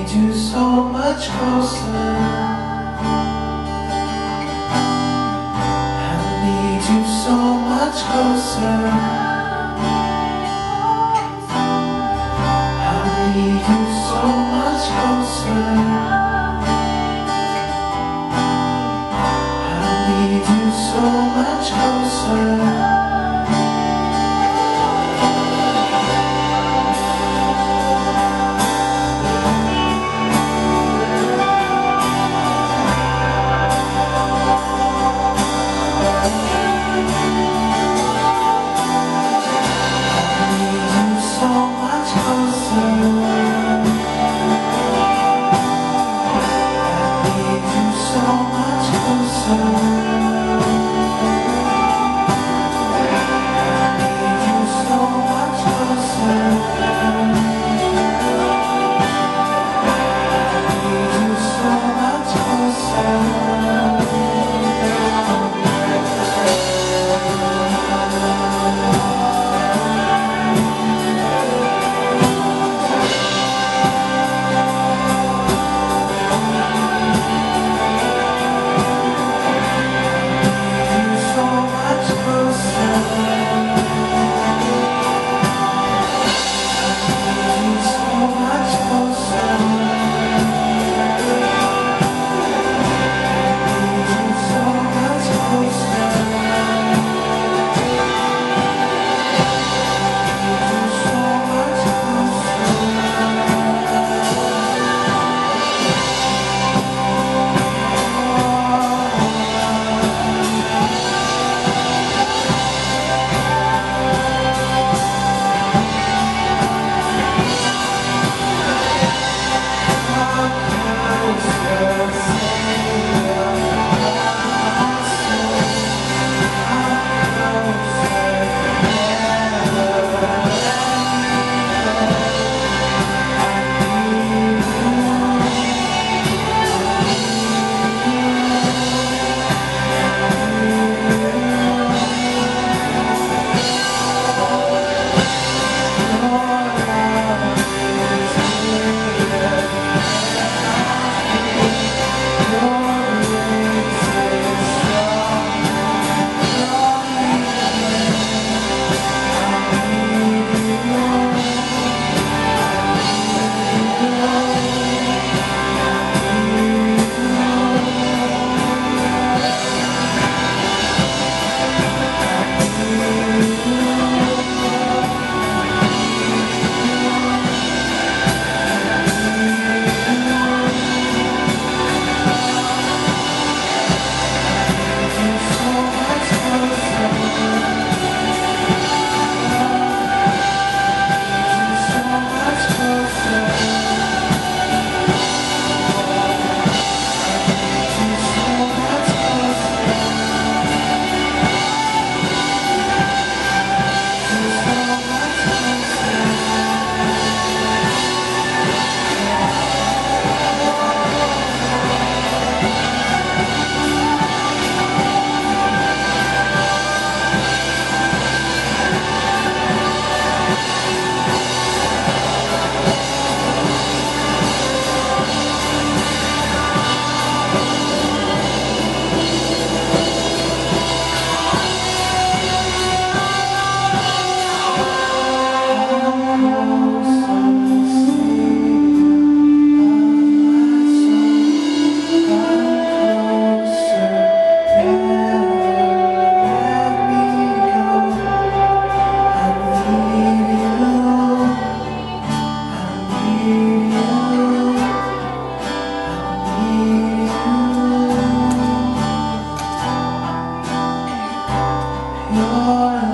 much closer. I need you so much closer. I need you so much closer. I need you so much closer. more.